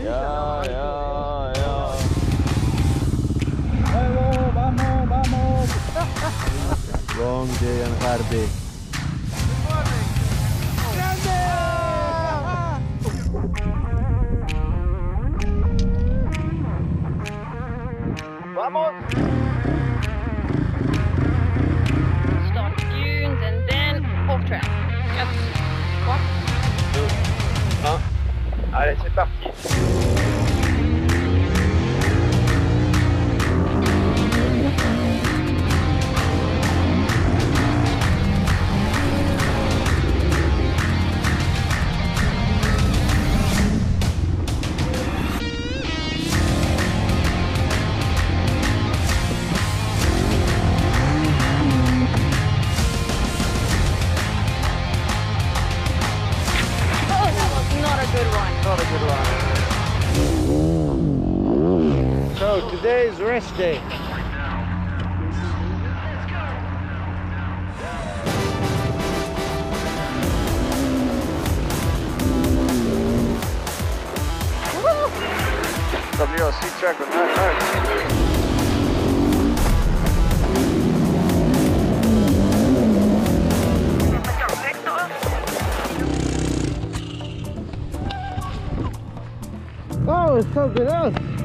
Ya, ya, ya. Vamos, vamos, vamos. Long day and hard day. Vamos. Allez, c'est parti. Not a good one. So today is rest day. WRC track with no notes. was something else.